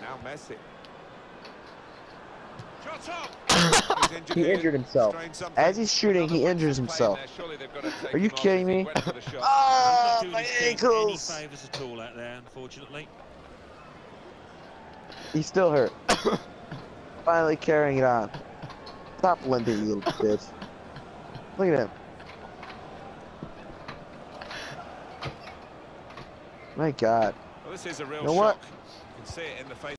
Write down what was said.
Now Messi. Shot up. He's injured He injured himself. As he's shooting, he injures himself. there. Surely they've got to take Are you kidding me? went for the. Ah, Not my ankles! Any favours at all out there, unfortunately. He's still hurt. Finally carrying it on. Stop limping, you little bitch. Look at him. My God. Well, this is a real You know what? shock. You can see it in the face.